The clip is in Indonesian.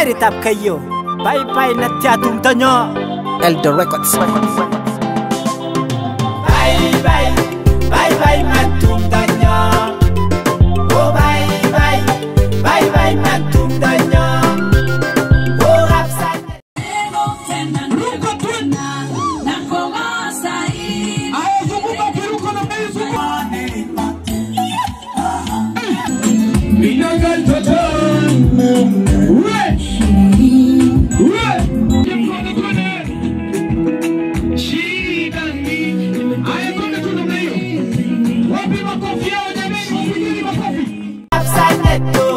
Bye bye Baay'ee natti hatumtanyoo Eldo Records. Bye baay'ee mattumtanyoo Oo bye baay'ee baay'ee mattumtanyoo let go.